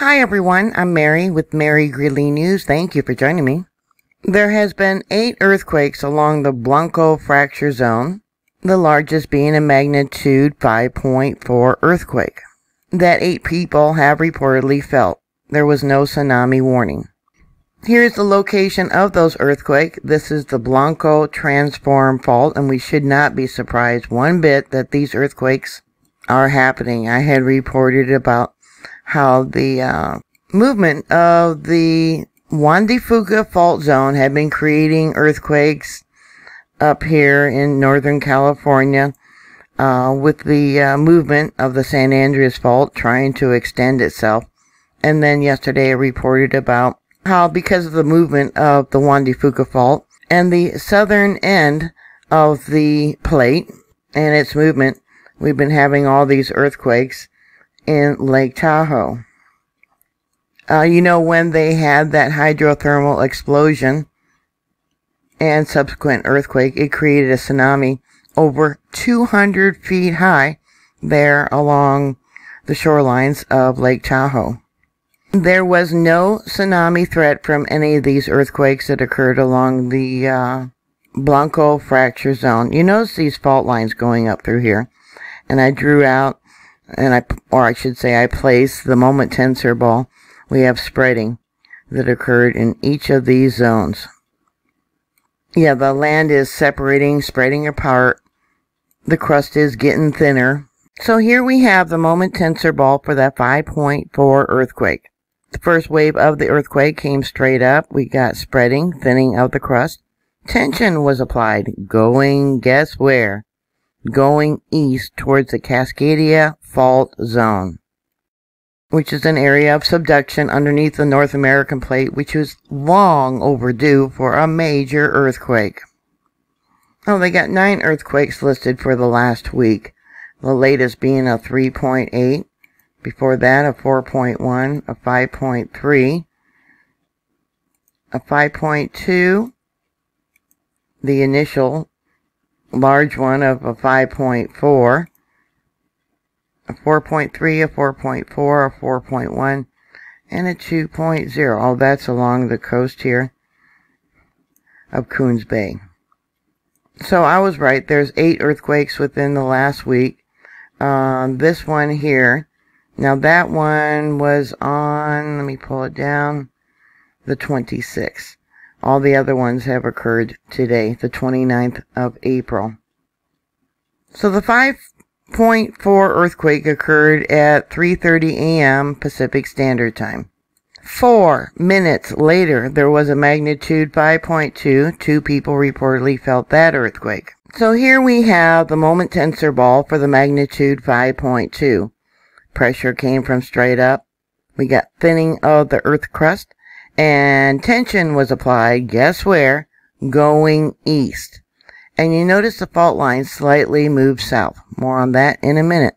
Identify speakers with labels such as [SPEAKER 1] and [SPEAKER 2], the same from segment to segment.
[SPEAKER 1] Hi everyone, I'm Mary with Mary Greeley News. Thank you for joining me. There has been eight earthquakes along the Blanco fracture zone, the largest being a magnitude 5.4 earthquake that eight people have reportedly felt. There was no tsunami warning. Here's the location of those earthquakes. This is the Blanco Transform Fault, and we should not be surprised one bit that these earthquakes are happening. I had reported about how the uh, movement of the Juan de Fuca fault zone had been creating earthquakes up here in Northern California uh, with the uh, movement of the San Andreas fault trying to extend itself. And then yesterday I reported about how because of the movement of the Juan de Fuca fault and the southern end of the plate and its movement, we've been having all these earthquakes in Lake Tahoe. Uh, you know, when they had that hydrothermal explosion and subsequent earthquake, it created a tsunami over 200 feet high there along the shorelines of Lake Tahoe. There was no tsunami threat from any of these earthquakes that occurred along the uh, Blanco fracture zone. You notice these fault lines going up through here. And I drew out, and I, or I should say I place the moment tensor ball. We have spreading that occurred in each of these zones. Yeah, the land is separating, spreading apart. The crust is getting thinner. So here we have the moment tensor ball for that 5.4 earthquake. The first wave of the earthquake came straight up. We got spreading, thinning of the crust. Tension was applied, going guess where? Going east towards the Cascadia Fault Zone, which is an area of subduction underneath the North American plate, which was long overdue for a major earthquake. Oh, they got nine earthquakes listed for the last week, the latest being a 3.8 before that, a 4.1, a 5.3, a 5.2, the initial large one of a 5.4, a 4.3, a 4.4, a 4.1, and a 2.0. All that's along the coast here of Coos Bay. So I was right. There's eight earthquakes within the last week. Um, this one here now that one was on, let me pull it down, the 26th. All the other ones have occurred today, the 29th of April. So the 5.4 earthquake occurred at 3.30 a.m. Pacific Standard Time. Four minutes later, there was a magnitude 5.2. Two people reportedly felt that earthquake. So here we have the moment tensor ball for the magnitude 5.2. Pressure came from straight up. We got thinning of the earth crust and tension was applied, guess where? Going east. And you notice the fault line slightly moved south. More on that in a minute.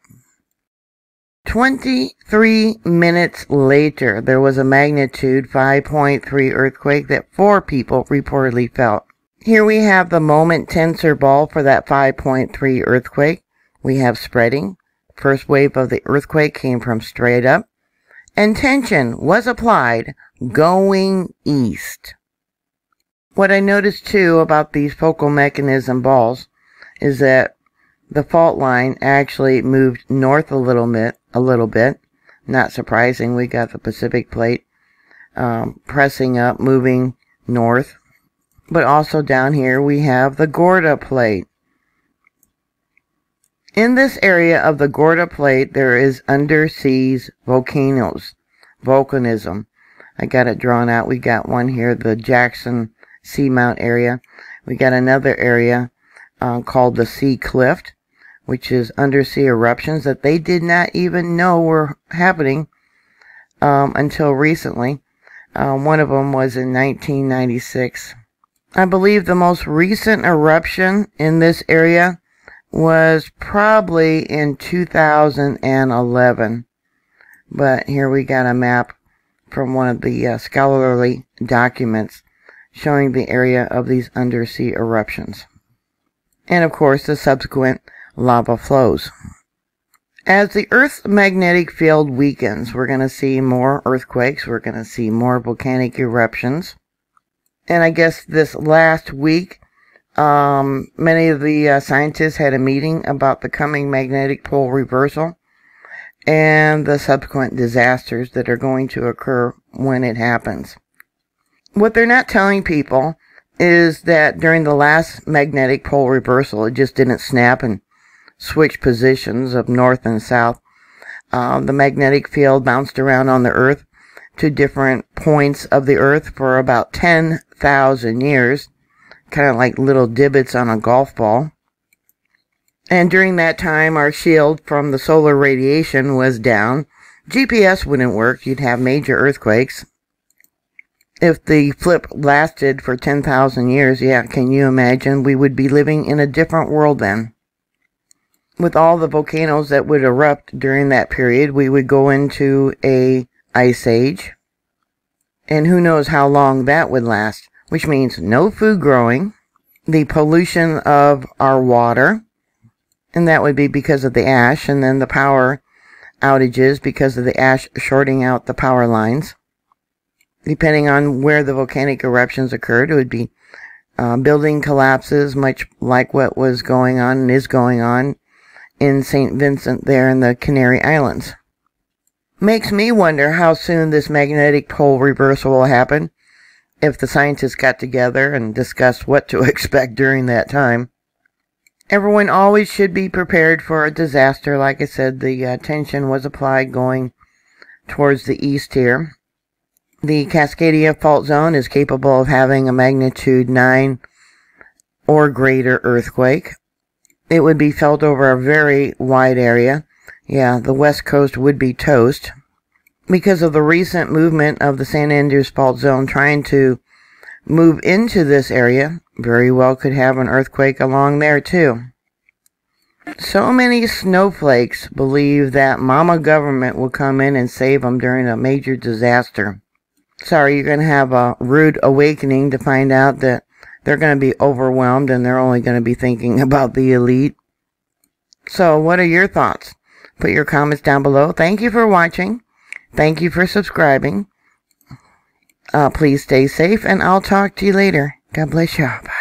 [SPEAKER 1] 23 minutes later, there was a magnitude 5.3 earthquake that four people reportedly felt. Here we have the moment tensor ball for that 5.3 earthquake. We have spreading. First wave of the earthquake came from straight up, and tension was applied going east. What I noticed too about these focal mechanism balls is that the fault line actually moved north a little bit, a little bit. Not surprising, we got the Pacific plate um, pressing up, moving north. But also down here we have the Gorda plate in this area of the Gorda Plate, there is underseas volcanoes, volcanism. I got it drawn out. We got one here, the Jackson Seamount area. We got another area uh, called the Sea Cliff, which is undersea eruptions that they did not even know were happening um, until recently. Uh, one of them was in 1996. I believe the most recent eruption in this area was probably in 2011. But here we got a map from one of the uh, scholarly documents showing the area of these undersea eruptions. And of course, the subsequent lava flows. As the Earth's magnetic field weakens, we're going to see more earthquakes. We're going to see more volcanic eruptions. And I guess this last week, um, many of the uh, scientists had a meeting about the coming magnetic pole reversal and the subsequent disasters that are going to occur when it happens. What they're not telling people is that during the last magnetic pole reversal, it just didn't snap and switch positions of north and south. Uh, the magnetic field bounced around on the earth to different points of the earth for about 10,000 years, kind of like little divots on a golf ball. And during that time, our shield from the solar radiation was down. GPS wouldn't work. You'd have major earthquakes. If the flip lasted for 10,000 years, yeah, can you imagine? We would be living in a different world then. With all the volcanoes that would erupt during that period, we would go into a ice age. And who knows how long that would last, which means no food growing, the pollution of our water, and that would be because of the ash, and then the power outages because of the ash shorting out the power lines. Depending on where the volcanic eruptions occurred, it would be uh, building collapses, much like what was going on and is going on in St. Vincent there in the Canary Islands. Makes me wonder how soon this magnetic pole reversal will happen if the scientists got together and discussed what to expect during that time. Everyone always should be prepared for a disaster. Like I said, the uh, tension was applied going towards the east here. The Cascadia fault zone is capable of having a magnitude 9 or greater earthquake. It would be felt over a very wide area. Yeah, the west coast would be toast. Because of the recent movement of the San Andreas fault zone trying to move into this area, very well could have an earthquake along there too. So many snowflakes believe that mama government will come in and save them during a major disaster. Sorry, you're going to have a rude awakening to find out that they're going to be overwhelmed and they're only going to be thinking about the elite. So, what are your thoughts? Put your comments down below. Thank you for watching. Thank you for subscribing. Uh, please stay safe, and I'll talk to you later. God bless you. Bye.